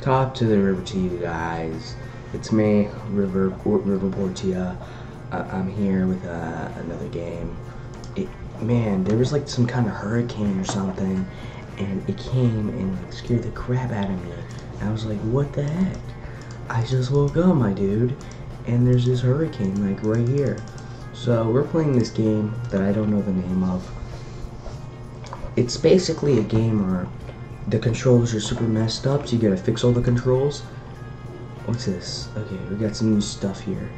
Top to the river to you guys. It's me, River River Portilla. I'm here with uh, another game. It, man, there was like some kind of hurricane or something, and it came and like, scared the crap out of me. I was like, what the heck? I just woke up, my dude, and there's this hurricane like right here. So we're playing this game that I don't know the name of. It's basically a game where the controls are super messed up, so you gotta fix all the controls. What's this? Okay, we got some new stuff here.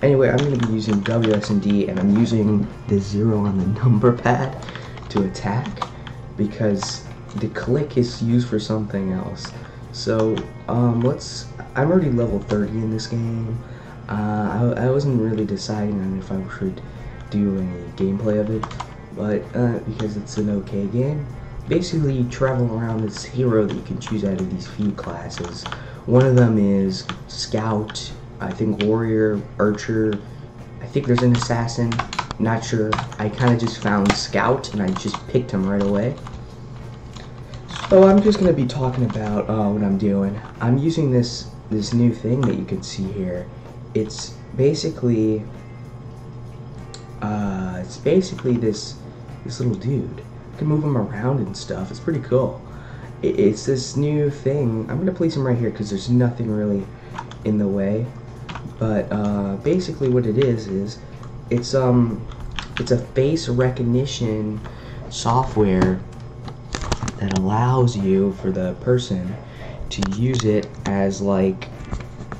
Anyway, I'm gonna be using W, S, and D and I'm using the zero on the number pad to attack because the click is used for something else. So, um, let's, I'm already level 30 in this game. Uh, I, I wasn't really deciding on if I should do any gameplay of it, but, uh, because it's an okay game basically you travel around this hero that you can choose out of these few classes. One of them is Scout, I think Warrior, Archer, I think there's an Assassin, not sure. I kind of just found Scout and I just picked him right away. So I'm just going to be talking about uh, what I'm doing. I'm using this, this new thing that you can see here. It's basically, uh, it's basically this, this little dude can move them around and stuff. It's pretty cool. It's this new thing. I'm gonna place him right here because there's nothing really in the way. But uh, basically, what it is is it's um it's a face recognition software that allows you for the person to use it as like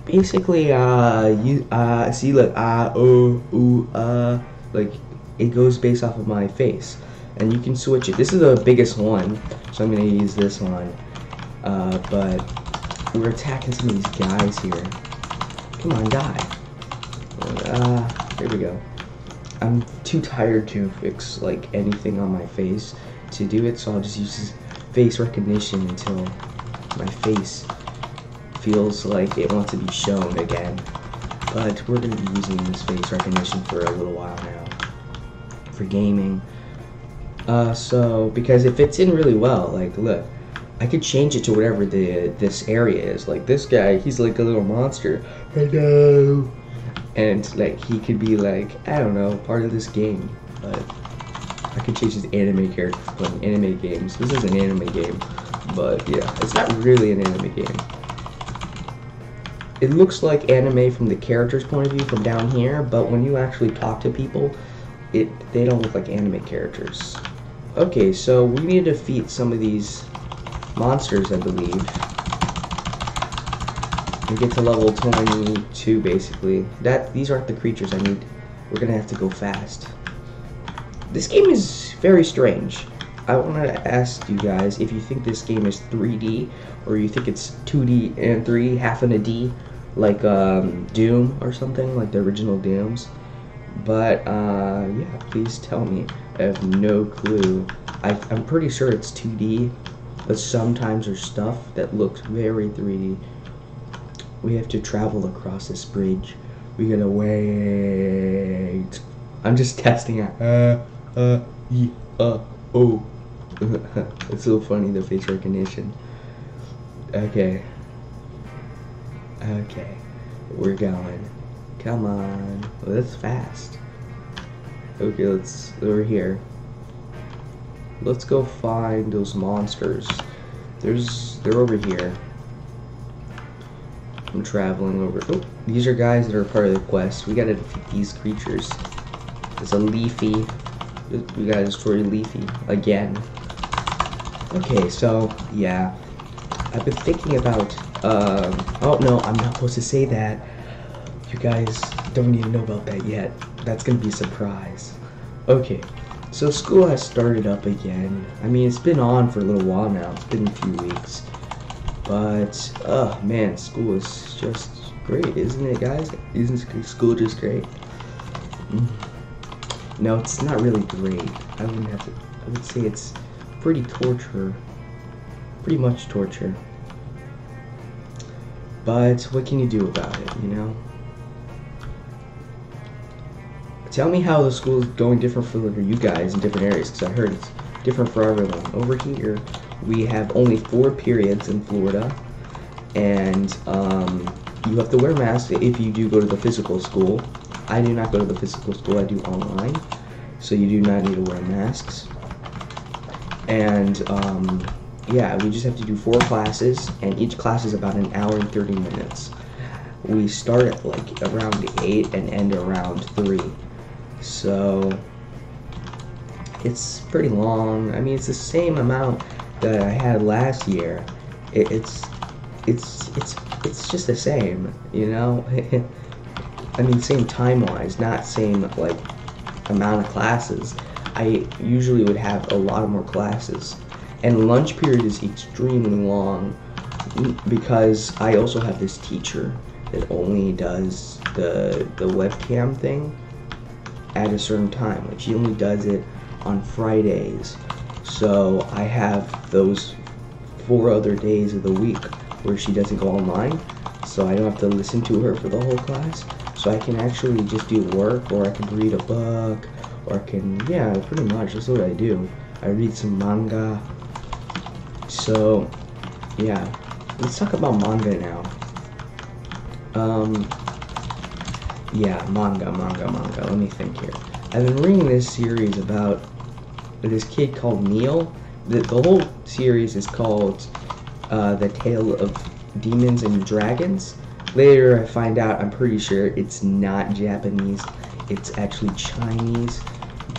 basically uh you uh see like ah uh, oh ooh uh like it goes based off of my face and you can switch it. This is the biggest one, so I'm going to use this one. Uh, but we're attacking some of these guys here. Come on, die. Uh, there we go. I'm too tired to fix like anything on my face to do it, so I'll just use face recognition until my face feels like it wants to be shown again. But we're going to be using this face recognition for a little while now. For gaming. Uh, so, because it fits in really well, like, look, I could change it to whatever the this area is. Like, this guy, he's like a little monster. Hello! And, like, he could be, like, I don't know, part of this game. But I could change his anime character playing anime games. This is an anime game. But, yeah, it's not really an anime game. It looks like anime from the character's point of view from down here, but when you actually talk to people, it they don't look like anime characters. Okay, so we need to defeat some of these monsters, I believe. We get to level 22, basically. That These aren't the creatures I need. We're gonna have to go fast. This game is very strange. I want to ask you guys if you think this game is 3D, or you think it's 2D and 3, half and a D, like um, Doom or something, like the original Dooms. But, uh, yeah, please tell me. Have no clue. I, am pretty sure it's 2D, but sometimes there's stuff that looks very 3D. We have to travel across this bridge. We gotta wait. I'm just testing it. Uh, uh, uh, oh. it's so funny, the face recognition. Okay. Okay. We're going. Come on. Well, that's fast. Okay, let's, we're here. Let's go find those monsters. There's, they're over here. I'm traveling over. Oh, these are guys that are part of the quest. We gotta defeat these creatures. There's a Leafy. We gotta destroy Leafy again. Okay, so, yeah. I've been thinking about, um, oh no, I'm not supposed to say that. You guys don't need to know about that yet. That's gonna be a surprise. Okay, so school has started up again. I mean, it's been on for a little while now. It's been a few weeks. But, oh man, school is just great, isn't it, guys? Isn't school just great? Mm. No, it's not really great. I wouldn't have to, I would say it's pretty torture. Pretty much torture. But what can you do about it, you know? Tell me how the school is going different for you guys in different areas, because I heard it's different for everyone. Over here, we have only four periods in Florida, and um, you have to wear masks if you do go to the physical school. I do not go to the physical school, I do online, so you do not need to wear masks. And um, yeah, we just have to do four classes, and each class is about an hour and 30 minutes. We start at like around 8 and end around 3. So it's pretty long. I mean, it's the same amount that I had last year. It, it's it's it's it's just the same, you know. I mean, same time wise, not same like amount of classes. I usually would have a lot more classes, and lunch period is extremely long mm, because I also have this teacher that only does the the webcam thing at a certain time. Like she only does it on Fridays. So I have those four other days of the week where she doesn't go online. So I don't have to listen to her for the whole class. So I can actually just do work or I can read a book or I can, yeah, pretty much. That's what I do. I read some manga. So, yeah. Let's talk about manga now. Um, yeah, manga, manga, manga. Let me think here. I've been reading this series about this kid called Neil. The, the whole series is called uh, The Tale of Demons and Dragons. Later, I find out, I'm pretty sure it's not Japanese, it's actually Chinese.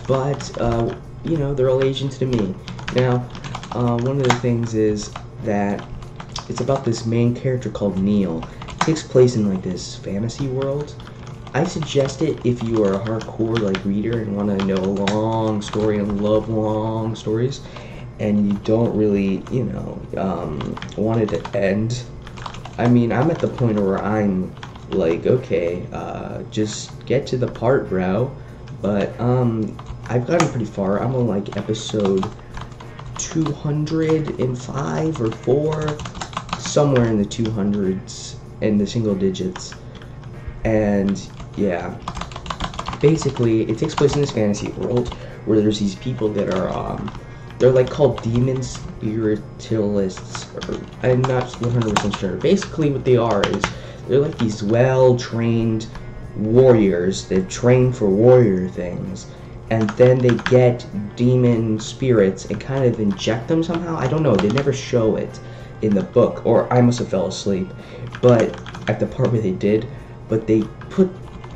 But, uh, you know, they're all Asian to me. Now, uh, one of the things is that it's about this main character called Neil. It takes place in like this fantasy world I suggest it if you are a hardcore like reader and want to know a long story and love long stories, and you don't really, you know, um, want it to end. I mean, I'm at the point where I'm like, okay, uh, just get to the part, bro. But um, I've gotten pretty far. I'm on like episode 205 or 4, somewhere in the 200s and the single digits. And yeah. Basically, it takes place in this fantasy world where there's these people that are, um, they're like called demon spiritualists. Or, I'm not 100% sure. Basically, what they are is they're like these well-trained warriors that train for warrior things and then they get demon spirits and kind of inject them somehow. I don't know. They never show it in the book, or I must have fell asleep. But at the part where they did, but they put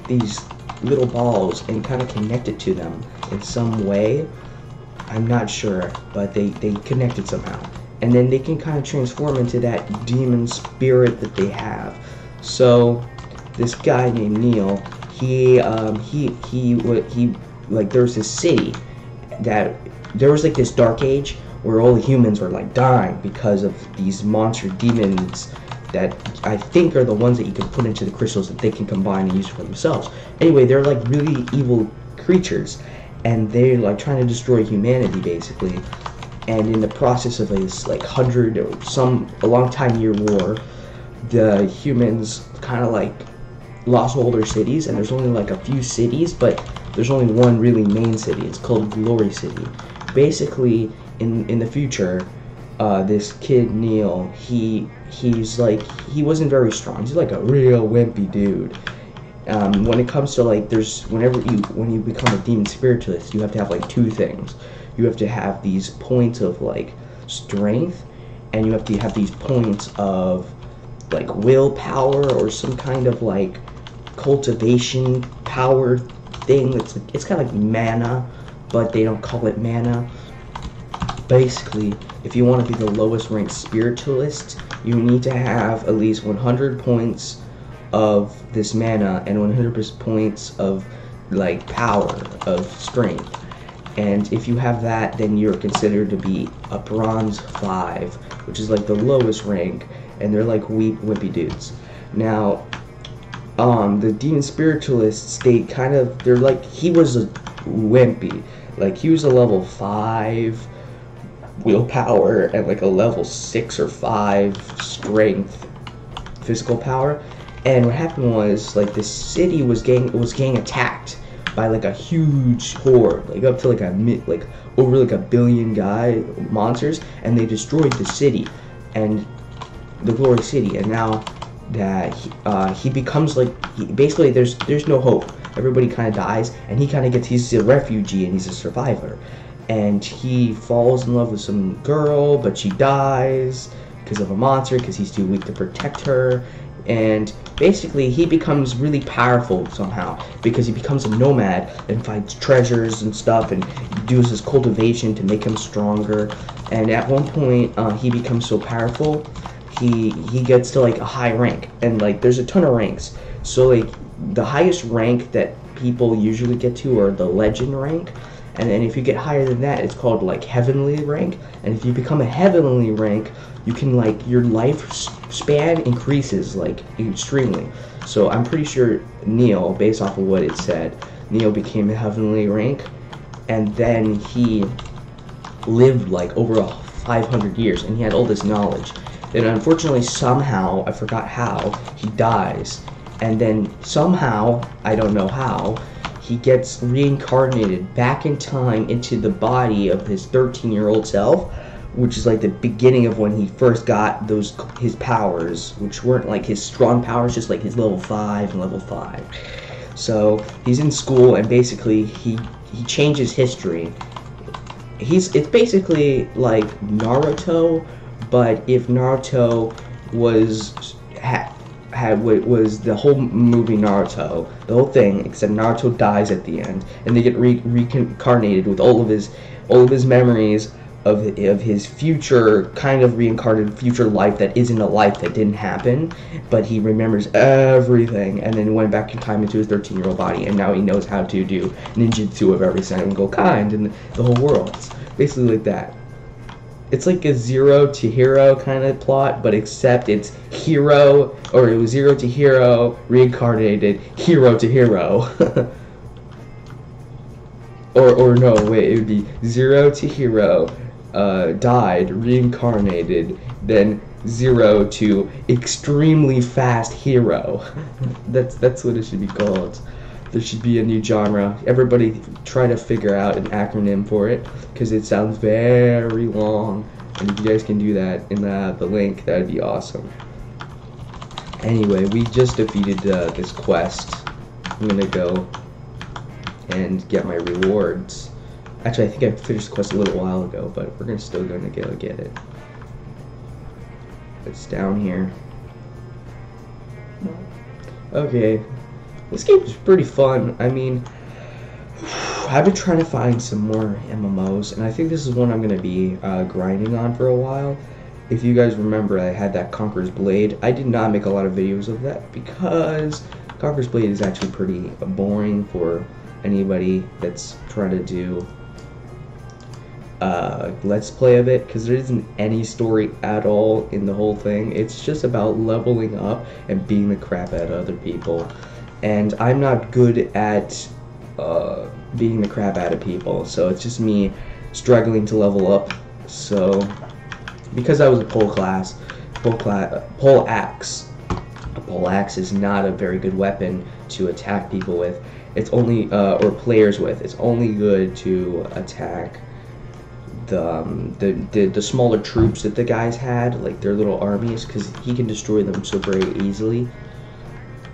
these little balls and kind of connect it to them in some way. I'm not sure, but they, they connect it somehow. And then they can kind of transform into that demon spirit that they have. So this guy named Neil, he um, he he he like there's this city that there was like this dark age where all the humans were like dying because of these monster demons that I think are the ones that you can put into the crystals that they can combine and use for themselves. Anyway, they're like really evil creatures, and they're like trying to destroy humanity basically. And in the process of this like hundred or some a long time year war, the humans kind of like lost all their cities, and there's only like a few cities, but there's only one really main city. It's called Glory City. Basically, in in the future, uh, this kid Neil, he he's like he wasn't very strong. He's like a real wimpy dude. Um, when it comes to like there's whenever you when you become a demon spiritualist, you have to have like two things. You have to have these points of like strength, and you have to have these points of like willpower or some kind of like cultivation power thing. It's it's kind of like mana, but they don't call it mana. Basically, if you want to be the lowest ranked spiritualist, you need to have at least 100 points of this mana and 100 points of like power of strength. And if you have that, then you're considered to be a bronze 5, which is like the lowest rank, and they're like weak, wimpy dudes. Now, um, the demon spiritualists, they kind of, they're like, he was a wimpy. Like, he was a level 5, willpower and like a level six or five strength physical power. And what happened was like the city was getting was getting attacked by like a huge horde, like up to like a like over like a billion guy monsters, and they destroyed the city. And the Glory City, and now that he, uh, he becomes like he, basically there's there's no hope. Everybody kind of dies, and he kind of gets he's a refugee and he's a survivor, and he falls in love with some girl, but she dies because of a monster because he's too weak to protect her, and basically he becomes really powerful somehow because he becomes a nomad and finds treasures and stuff and does his cultivation to make him stronger. And at one point uh, he becomes so powerful he he gets to like a high rank. And like there's a ton of ranks. So like the highest rank that people usually get to are the legend rank and then if you get higher than that it's called like heavenly rank. And if you become a heavenly rank you can like your life span increases like extremely. So i'm pretty sure Neil, based off of what it said Neil became a heavenly rank and then he lived like over 500 years and he had all this knowledge. And unfortunately somehow i forgot how he dies. And then somehow i don't know how he gets reincarnated back in time into the body of his 13 year old self which is like the beginning of when he first got those his powers which weren't like his strong powers just like his level 5 and level 5 so he's in school and basically he he changes history. He's it's basically like naruto but if Naruto was had was the whole movie Naruto, the whole thing, except Naruto dies at the end, and they get re- reincarnated with all of his all of his memories of of his future kind of reincarnated future life that isn't a life that didn't happen, but he remembers everything, and then went back in time into his 13 year old body, and now he knows how to do ninjutsu of every single kind in the whole world. It's basically like that it's like a zero to hero kind of plot, but except it's hero or it was zero to hero reincarnated hero to hero. or or no, wait, it would be zero to hero, uh, died reincarnated, then zero to extremely fast hero. that's that's what it should be called. There should be a new genre. Everybody try to figure out an acronym for it because it sounds very long. And if you guys can do that in the, the link, that'd be awesome. Anyway, we just defeated uh, this quest. I'm gonna go and get my rewards. Actually, I think I finished the quest a little while ago, but we're gonna still gonna go get it. It's down here. Okay, this game is pretty fun. I mean, I've been trying to find some more MMOs, and I think this is one I'm going to be uh, grinding on for a while. If you guys remember, I had that Conqueror's Blade. I did not make a lot of videos of that because Conqueror's Blade is actually pretty boring for anybody that's trying to do uh, let's play of it because there isn't any story at all in the whole thing. It's just about leveling up and beating the crap out of other people. And I'm not good at uh, beating the crap out of people. So it's just me struggling to level up. So because I was a pole class, pole class, pole axe. A pole axe is not a very good weapon to attack people with. It's only uh, or players with. It's only good to attack the, um, the, the the smaller troops that the guys had, like their little armies, because he can destroy them so very easily.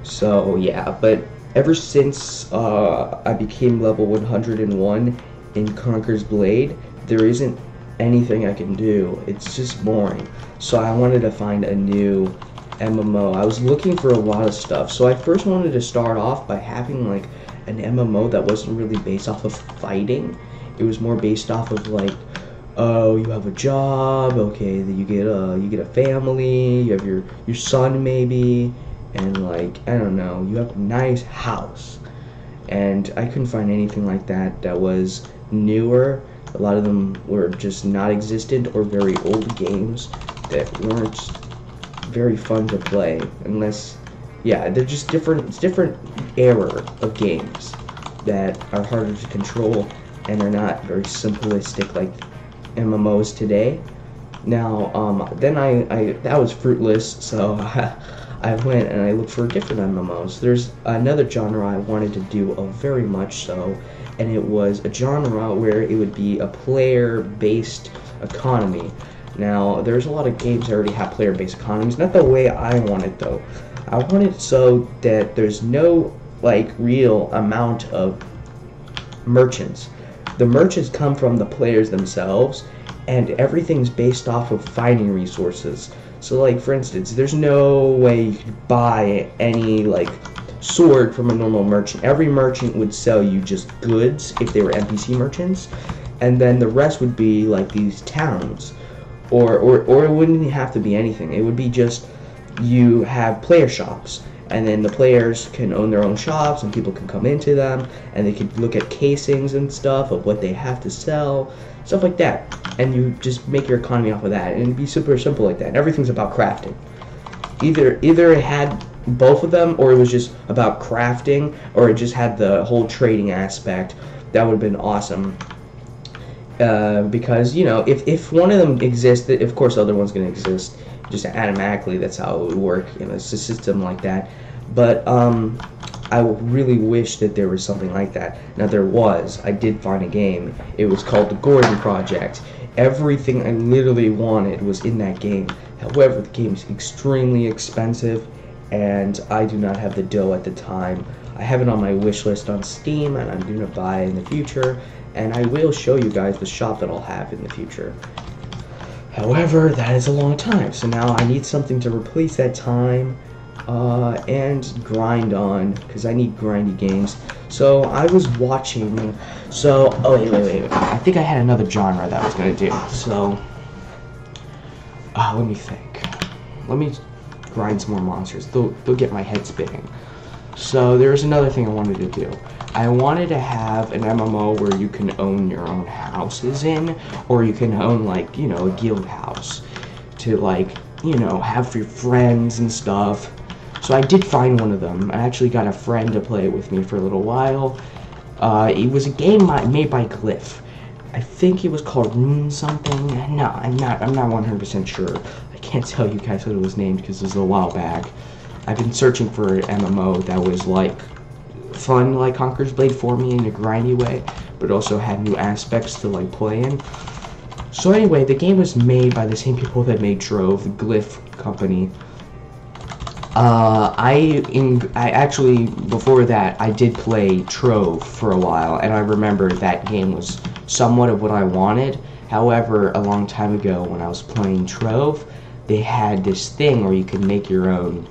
So yeah, but ever since uh, I became level 101 in Conqueror's Blade, there isn't anything I can do. It's just boring. So I wanted to find a new MMO. I was looking for a lot of stuff. So I first wanted to start off by having like an MMO that wasn't really based off of fighting. It was more based off of like oh you have a job okay you get a you get a family you have your your son maybe and like I don't know, you have a nice house. And I couldn't find anything like that that was newer. A lot of them were just not existent or very old games that weren't very fun to play unless yeah, they're just different it's different era of games that are harder to control and are not very simplistic like MMOs today. Now, um, then I, I that was fruitless, so I went and I looked for different MMOs. There's another genre I wanted to do a very much so, and it was a genre where it would be a player-based economy. Now, there's a lot of games that already have player-based economies. Not the way I want it though. I want it so that there's no like real amount of merchants. The merchants come from the players themselves, and everything's based off of finding resources. So, like for instance, there's no way you could buy any like sword from a normal merchant. Every merchant would sell you just goods if they were NPC merchants, and then the rest would be like these towns, or or or it wouldn't have to be anything. It would be just you have player shops and then the players can own their own shops and people can come into them and they can look at casings and stuff of what they have to sell stuff like that. And you just make your economy off of that and it'd be super simple like that. And everything's about crafting. Either either it had both of them or it was just about crafting or it just had the whole trading aspect. That would have been awesome. Uh, because you know if, if one of them exists of course the other one's going to exist just automatically that's how it would work it's a system like that. But um, I really wish that there was something like that. Now there was. I did find a game. It was called the Gordon Project. Everything I literally wanted was in that game. However the game is extremely expensive and I do not have the dough at the time. I have it on my wish list on Steam and I'm going to buy it in the future. And I will show you guys the shop that I'll have in the future However, that is a long time, so now I need something to replace that time uh, and grind on, because I need grindy games. So I was watching, so, oh wait, wait, wait, wait. I think I had another genre that I was going to do, so, uh, let me think. Let me grind some more monsters, they'll, they'll get my head spinning. So there's another thing I wanted to do. I wanted to have an MMO where you can own your own houses in, or you can own like, you know, a guild house to like, you know, have for your friends and stuff. So I did find one of them. I actually got a friend to play it with me for a little while. Uh, it was a game made by Glyph. I think it was called Rune something. No, I'm not. I'm not 100% sure. I can't tell you guys what it was named because it was a while back. I've been searching for an MMO that was like fun like Conqueror's Blade for me in a grindy way, but also had new aspects to like play in. So anyway, the game was made by the same people that made Trove, the Glyph company. Uh, I in I actually before that I did play Trove for a while, and I remember that game was somewhat of what I wanted. However, a long time ago when I was playing Trove, they had this thing where you could make your own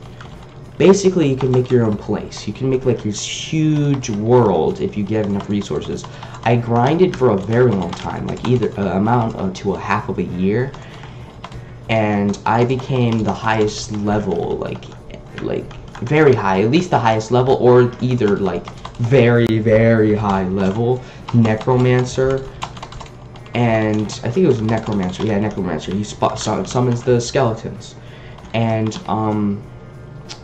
basically you can make your own place. You can make like this huge world if you get enough resources. I grinded for a very long time, like either uh, amount uh, to a half of a year, and I became the highest level, like like very high, at least the highest level, or either like very very high level necromancer. And I think it was necromancer. Yeah, necromancer. He spot summons the skeletons, and um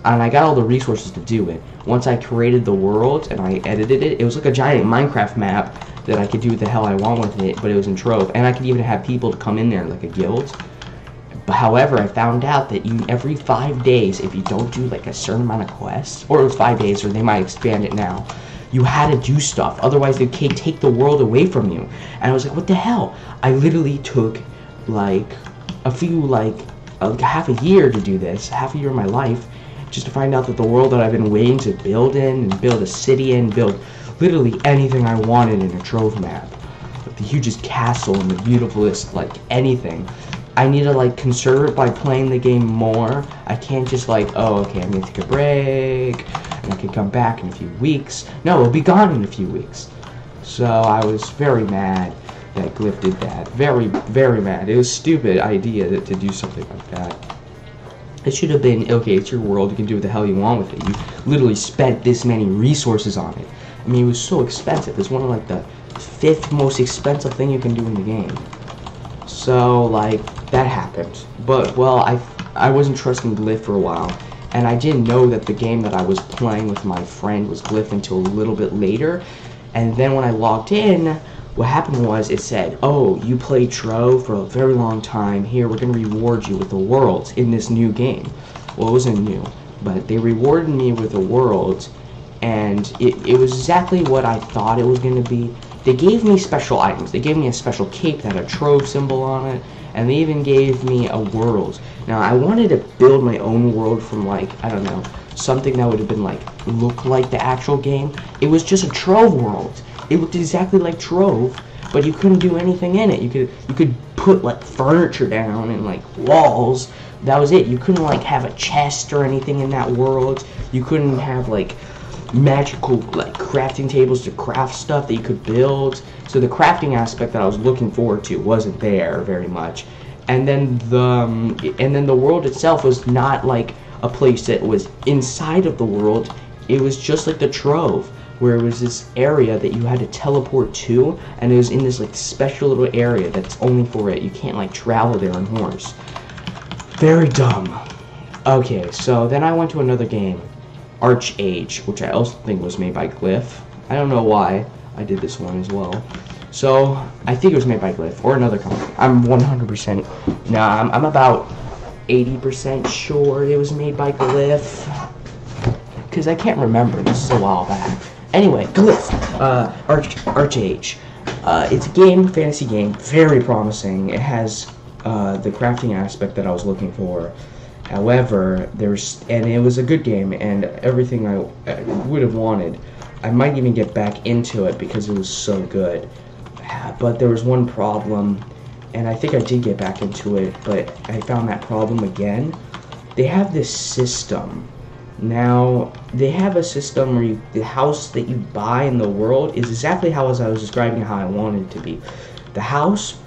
and I got all the resources to do it. Once I created the world and I edited it, it was like a giant Minecraft map that I could do what the hell I want with it, but it was in Trove. And I could even have people to come in there like a guild. But however, I found out that you every five days, if you don't do like a certain amount of quests, or it was five days, or they might expand it now, you had to do stuff. Otherwise, they can take the world away from you. And I was like, what the hell? I literally took like a few like, like half a year to do this, half a year of my life, just to find out that the world that I've been waiting to build in and build a city in, build literally anything I wanted in a trove map. Like the hugest castle and the beautifulest, like anything. I need to like conserve it by playing the game more. I can't just like, oh, okay, I'm gonna take a break, and I can come back in a few weeks. No, it'll be gone in a few weeks. So I was very mad that Glyph did that. Very, very mad. It was stupid idea to do something like that. It should have been, okay, it's your world, you can do what the hell you want with it. You literally spent this many resources on it. I mean, it was so expensive. It's one of, like, the fifth most expensive thing you can do in the game. So, like, that happened. But, well, I, I wasn't trusting Glyph for a while. And I didn't know that the game that I was playing with my friend was Glyph until a little bit later. And then when I logged in, what happened was it said, oh, you played Trove for a very long time. Here, we're going to reward you with a world in this new game. Well, it wasn't new, but they rewarded me with a world, and it, it was exactly what I thought it was going to be. They gave me special items. They gave me a special cape that had a Trove symbol on it, and they even gave me a world. Now I wanted to build my own world from like I don't know something that would have been like look like the actual game. It was just a Trove world. It looked exactly like Trove, but you couldn't do anything in it. You could you could put like furniture down and like walls. That was it. You couldn't like have a chest or anything in that world. You couldn't have like magical like crafting tables to craft stuff that you could build. So the crafting aspect that I was looking forward to wasn't there very much. And then the um, and then the world itself was not like a place that was inside of the world. It was just like the Trove, where it was this area that you had to teleport to, and it was in this like special little area that's only for it. You can't like travel there on horse. Very dumb. Okay, so then I went to another game, ArcheAge, which I also think was made by Glyph. I don't know why I did this one as well. So, I think it was made by Glyph, or another company. I'm 100%, nah, I'm, I'm about 80% sure it was made by Glyph. Because I can't remember, this is a while back. Anyway, Glyph, uh, Arch, ArcheAge. Uh, it's a game, fantasy game, very promising. It has uh, the crafting aspect that I was looking for. However, there's and it was a good game and everything I, I would have wanted. I might even get back into it because it was so good. But there was one problem, and I think I did get back into it, but I found that problem again. They have this system. Now, they have a system where you, the house that you buy in the world is exactly how as I was describing how I wanted it to be. The house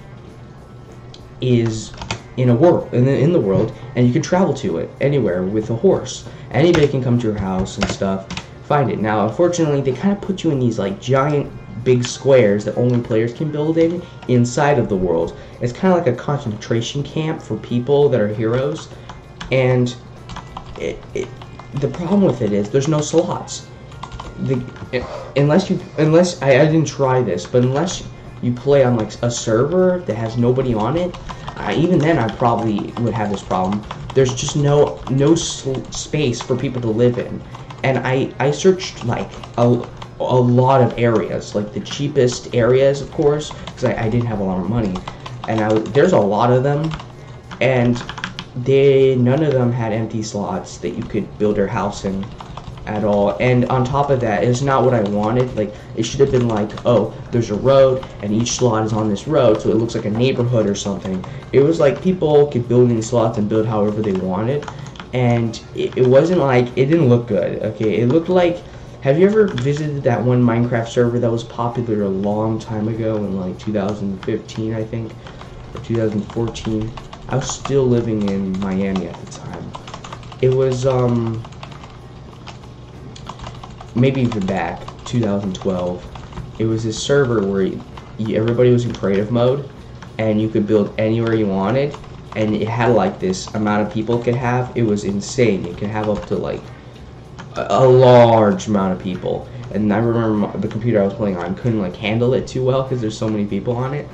is in a world in the, in the world and you can travel to it anywhere with a horse. Anybody can come to your house and stuff find it. Now unfortunately they kind of put you in these like giant big squares that only players can build in inside of the world. It's kind of like a concentration camp for people that are heroes and it, it, the problem with it is there's no slots. The, unless you unless I, I didn't try this but unless you play on like a server that has nobody on it even then I probably would have this problem. There's just no no space for people to live in, and I I searched like a a lot of areas, like the cheapest areas, of course, because I, I didn't have a lot of money, and I, there's a lot of them, and they none of them had empty slots that you could build your house in at all. And on top of that, it's not what I wanted. Like, it should have been like, oh, there's a road, and each slot is on this road, so it looks like a neighborhood or something. It was like people could build these slots and build however they wanted, and it, it wasn't like, it didn't look good, okay? It looked like, have you ever visited that one Minecraft server that was popular a long time ago in like 2015, I think, or 2014? I was still living in Miami at the time. It was, um, maybe even back 2012 it was this server where you, everybody was in creative mode and you could build anywhere you wanted and it had like this amount of people it could have. It was insane. It could have up to like a, a large amount of people. And I remember the computer I was playing on couldn't like handle it too well because there's so many people on it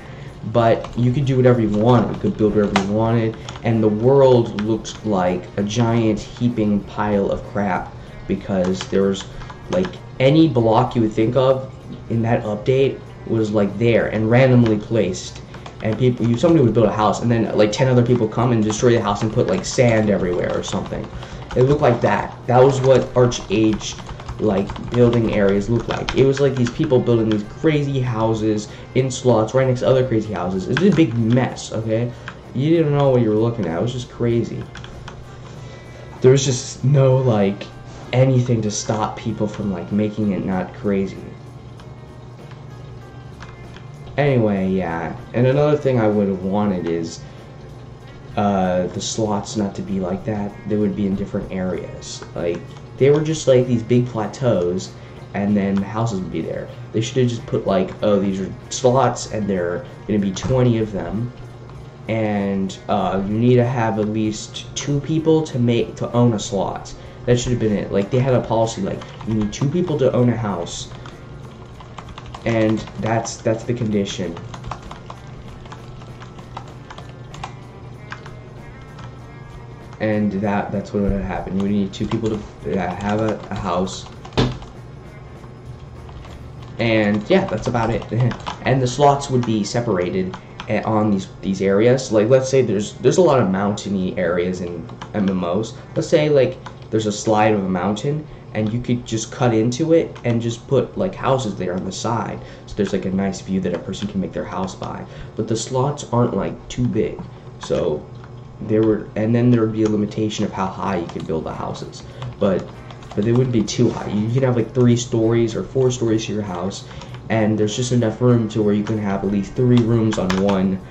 but you could do whatever you wanted you could build whatever you wanted and the world looked like a giant heaping pile of crap because there was like any block you would think of in that update was like there and randomly placed. And people, you somebody would build a house, and then like ten other people come and destroy the house and put like sand everywhere or something. It looked like that. That was what ArcheAge like building areas looked like. It was like these people building these crazy houses in slots right next to other crazy houses. It was a big mess. Okay, you didn't know what you were looking at. It was just crazy. There was just no like anything to stop people from like making it not crazy. Anyway, yeah. And another thing I would have wanted is uh, the slots not to be like that. They would be in different areas. Like they were just like these big plateaus, and then the houses would be there. They should have just put like, oh, these are slots, and there are gonna be 20 of them, and uh, you need to have at least two people to make to own a slot. That should have been it. Like they had a policy like you need two people to own a house, and that's that's the condition. And that that's what would happen. You would need two people to have a, a house. And yeah, that's about it. and the slots would be separated eh, on these these areas. Like let's say there's there's a lot of mountainy areas in MMOs. Let's say like there's a slide of a mountain and you could just cut into it and just put like houses there on the side. So there's like a nice view that a person can make their house by. But the slots aren't like too big. So there were and then there would be a limitation of how high you could build the houses. But but they wouldn't be too high. You could have like three stories or four stories to your house and there's just enough room to where you can have at least three rooms on one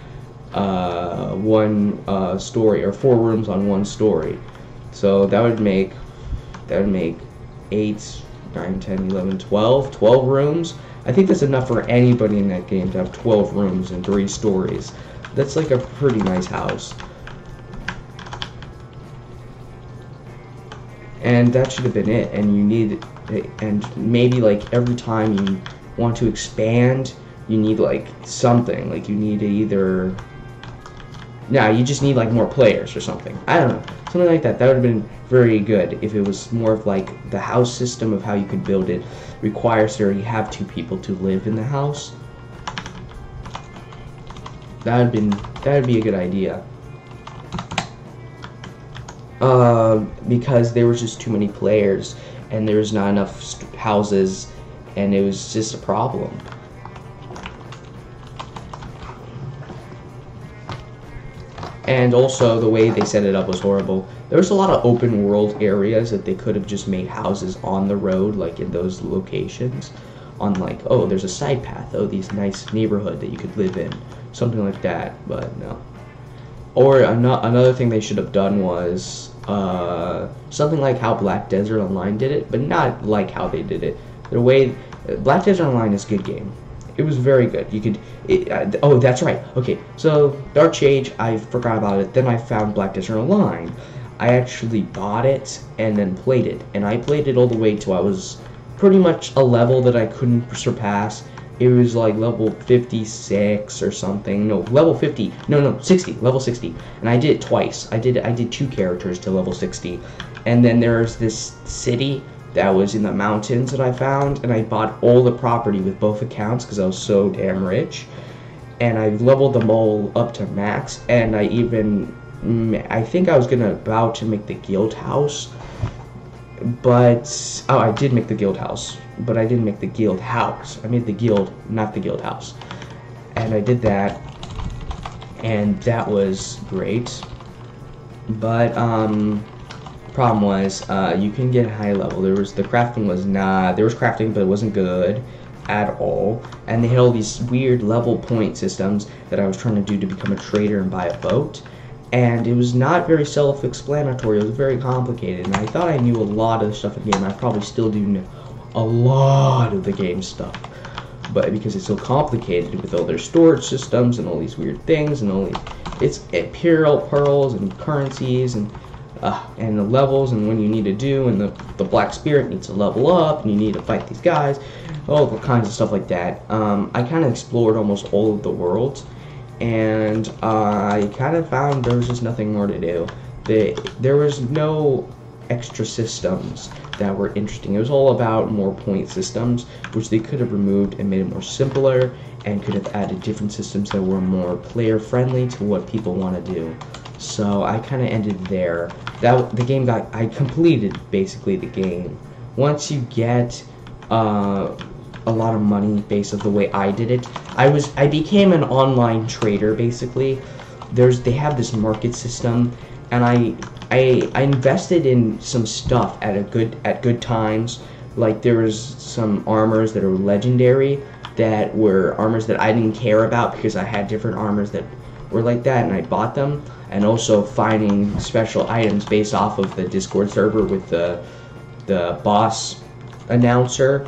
uh, one uh, story or four rooms on one story. So that would make that would make 8, 9, 10, 11, 12, 12 rooms. I think that's enough for anybody in that game to have 12 rooms and three stories. That's like a pretty nice house. And that should have been it. And you need, and maybe like every time you want to expand, you need like something. Like you need to either no, you just need like more players or something. I don't know. Something like that. That would have been very good if it was more of like the house system of how you could build it requires to already have two people to live in the house. That would been that would be a good idea. Uh, because there was just too many players and there was not enough houses and it was just a problem. and also the way they set it up was horrible. There was a lot of open world areas that they could have just made houses on the road, like in those locations. On like, oh, there's a side path. Oh, these nice neighborhood that you could live in, something like that. But no. Or another thing they should have done was uh, something like how Black Desert Online did it, but not like how they did it. The way Black Desert Online is a good game. It was very good. You could. It, uh, oh, that's right. Okay, so Dark Age, I forgot about it. Then I found Black Desert Online. I actually bought it and then played it, and I played it all the way till I was pretty much a level that I couldn't surpass. It was like level 56 or something. No, level 50. No, no, 60. Level 60. And I did it twice. I did I did two characters to level 60. And then there's this city that was in the mountains that I found, and I bought all the property with both accounts because I was so damn rich. And I leveled them all up to max, and I even, mm, I think I was gonna about to make the guild house, but oh, I did make the guild house, but I didn't make the guild house. I made the guild, not the guild house, and I did that, and that was great. But um, problem was uh, you can get high level. There was the crafting was not there was crafting, but it wasn't good at all. And they had all these weird level point systems that I was trying to do to become a trader and buy a boat. And it was not very self-explanatory. It was very complicated, and I thought I knew a lot of the stuff in the game. I probably still do know a lot of the game stuff, but because it's so complicated with all their storage systems and all these weird things and all these, it's imperial pearls and currencies and uh, and the levels and when you need to do, and the, the Black Spirit needs to level up, and you need to fight these guys, all the kinds of stuff like that. Um, I kind of explored almost all of the worlds, and uh, I kind of found there was just nothing more to do. They, there was no extra systems that were interesting. It was all about more point systems, which they could have removed and made it more simpler, and could have added different systems that were more player friendly to what people want to do. So I kind of ended there. That the game got I completed basically the game. Once you get uh, a lot of money based on the way I did it, I was I became an online trader basically. There's they have this market system, and I I I invested in some stuff at a good at good times. Like there was some armors that are legendary that were armors that I didn't care about because I had different armors that were like that and I bought them and also finding special items based off of the Discord server with the the boss announcer.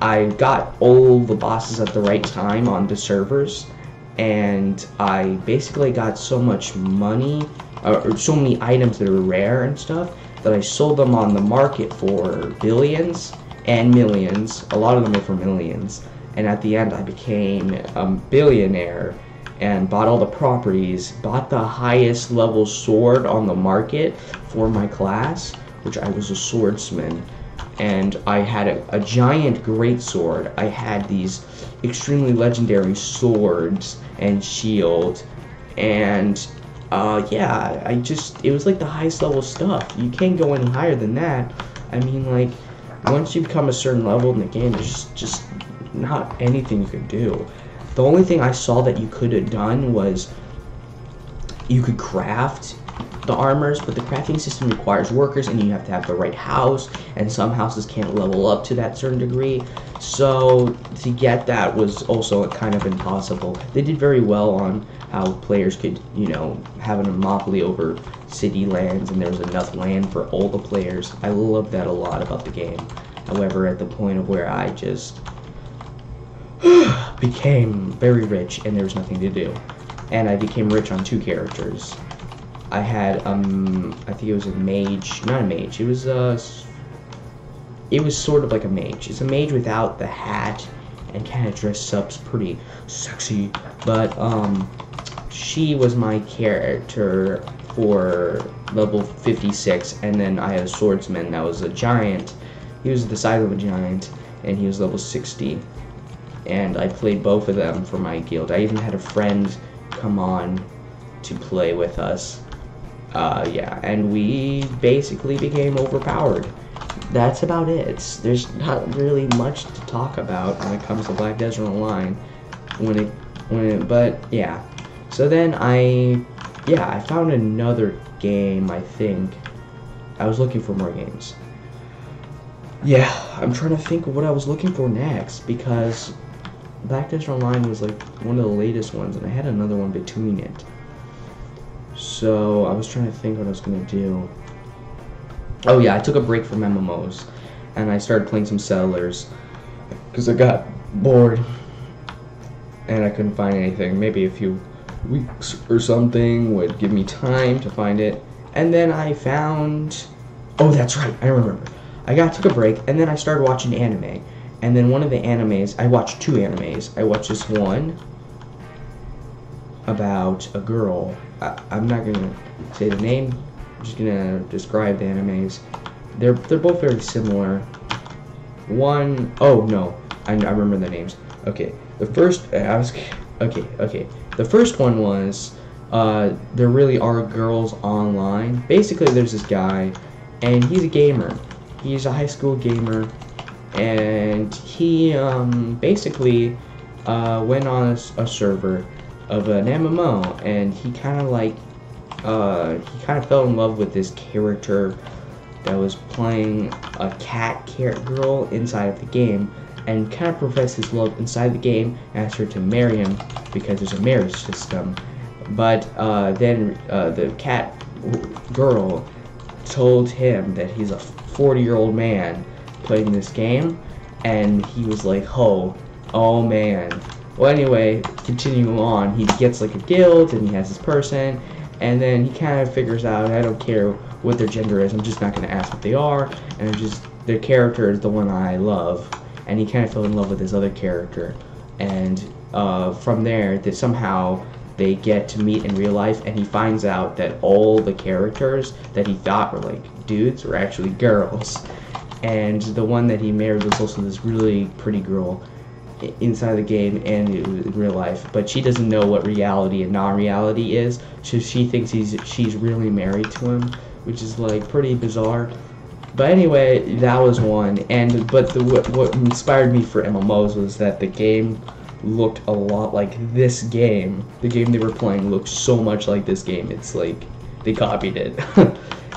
I got all the bosses at the right time on the servers and I basically got so much money uh, so many items that are rare and stuff that I sold them on the market for billions and millions. A lot of them were for millions. And at the end, I became a billionaire and bought all the properties, bought the highest level sword on the market for my class, which I was a swordsman. And I had a, a giant great sword. I had these extremely legendary swords and shield, and uh, yeah, I just it was like the highest level stuff. You can't go any higher than that. I mean, like once you become a certain level in the game, there's just not anything you can do. The only thing I saw that you could have done was you could craft the armors, but the crafting system requires workers and you have to have the right house, and some houses can't level up to that certain degree. So to get that was also kind of impossible. They did very well on how players could, you know, have a monopoly over city lands and there was enough land for all the players. I love that a lot about the game. However, at the point of where I just became very rich and there was nothing to do. And I became rich on two characters. I had um I think it was a mage, not a mage. It was uh it was sort of like a mage. It's a mage without the hat and kind of dressed up pretty sexy, but um she was my character for level 56 and then I had a swordsman that was a giant. He was the size of a giant and he was level 60 and I played both of them for my guild. I even had a friend come on to play with us uh, yeah, and we basically became overpowered. That's about it. There's not really much to talk about when it comes to Black Desert Online. When it, when it, but yeah. So then I, yeah, I found another game. I think I was looking for more games. Yeah, I'm trying to think what I was looking for next because Black Desert Online was like one of the latest ones, and I had another one between it. So I was trying to think what I was gonna do. Oh yeah, I took a break from MMOs, and I started playing some Settlers because I got bored and I couldn't find anything. Maybe a few weeks or something would give me time to find it. And then I found. Oh, that's right. I remember. I got took a break, and then I started watching anime. And then one of the animes, I watched two animes. I watched this one about a girl. I, am not gonna say the name. I'm just gonna describe the animes. They're they're both very similar. One oh no, I, I remember the names. Okay, the first I was okay okay. The first one was uh, there really are girls online. Basically, there's this guy, and he's a gamer. He's a high school gamer, and he um, basically uh, went on a, a server of an MMO, and he kind of like uh, he kind of fell in love with this character that was playing a cat carrot girl inside of the game, and kind of professed his love inside the game, asked her to marry him because there's a marriage system. But uh, then uh, the cat girl told him that he's a 40 year old man playing this game, and he was like, "Oh, oh man, well, anyway, continuing on, he gets like a guild and he has this person, and then he kind of figures out, I don't care what their gender is, I'm just not going to ask what they are, and I'm just, their character is the one I love, and he kind of fell in love with this other character, and uh, from there, that somehow they get to meet in real life, and he finds out that all the characters that he thought were like dudes were actually girls, and the one that he married was also this really pretty girl inside the game and in real life, but she doesn't know what reality and non-reality is. So she thinks he's she's really married to him, which is like pretty bizarre. But anyway, that was one. And but the what, what inspired me for MMOs was that the game looked a lot like this game. The game they were playing looked so much like this game. It's like they copied it.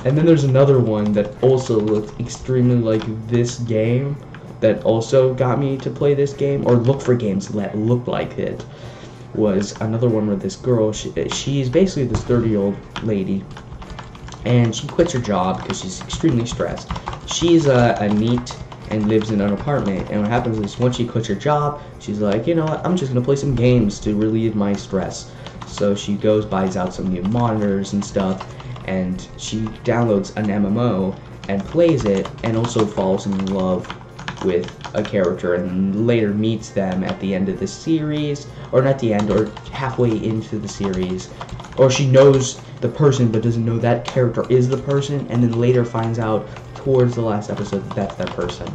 and then there's another one that also looked extremely like this game that also got me to play this game or look for games that looked like it was another one where this girl she, she's basically this 30 year old lady and she quits her job because she's extremely stressed. She's uh, a, a NEET and lives in an apartment and what happens is once she quits her job she's like you know what? I'm just gonna play some games to relieve my stress. So she goes buys out some new monitors and stuff and she downloads an mmo and plays it and also falls in love with a character and later meets them at the end of the series, or not the end, or halfway into the series, or she knows the person but doesn't know that character is the person, and then later finds out towards the last episode that that's that person.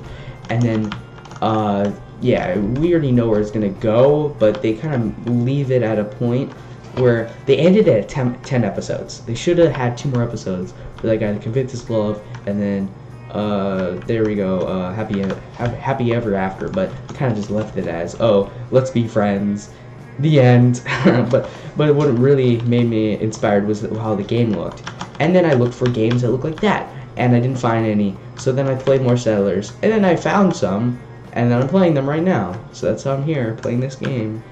And then uh, yeah, we already know where it's gonna go, but they kind of leave it at a point where they ended at 10, 10 episodes. They should have had two more episodes for that guy to convince his love, and then uh, there we go, uh, happy happy ever after. But kind of just left it as, oh, let's be friends. The end. but but what really made me inspired was how the game looked. And then I looked for games that looked like that, and I didn't find any. So then I played more Settlers, and then I found some, and then I'm playing them right now. So that's how I'm here playing this game.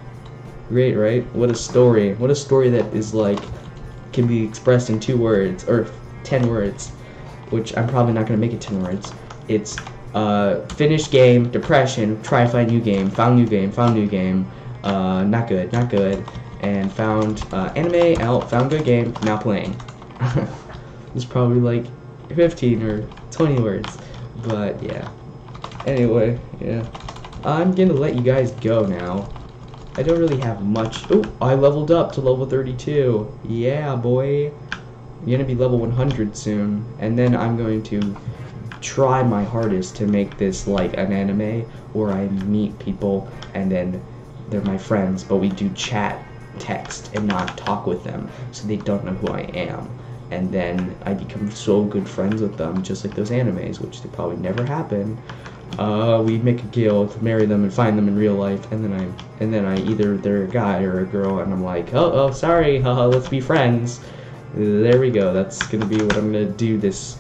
Great, right? What a story. What a story that is like can be expressed in two words or ten words, which I'm probably not gonna make it ten words. It's uh, finished game, depression, try to find new game, found new game, found new game, uh, not good, not good, and found uh, anime, out, found good game, now playing. it's probably like 15 or 20 words, but yeah. Anyway, yeah. I'm gonna let you guys go now. I don't really have much. Oh, I leveled up to level 32. Yeah, boy. I'm gonna be level 100 soon. And then I'm going to try my hardest to make this like an anime where I meet people and then they're my friends, but we do chat, text, and not talk with them so they don't know who I am. And then I become so good friends with them, just like those animes, which they probably never happen uh, we make a guild, marry them, and find them in real life, and then I, and then I either they're a guy or a girl, and I'm like, oh, oh, sorry, haha, let's be friends. There we go. That's gonna be what I'm gonna do this,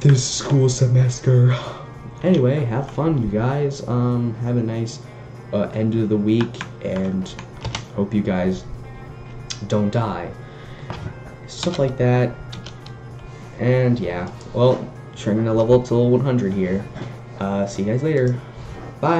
this school semester. Anyway, have fun, you guys. Um, have a nice uh, end of the week, and hope you guys don't die. Stuff like that. And yeah, well, trying to level up to level 100 here. Uh, see you guys later. Bye.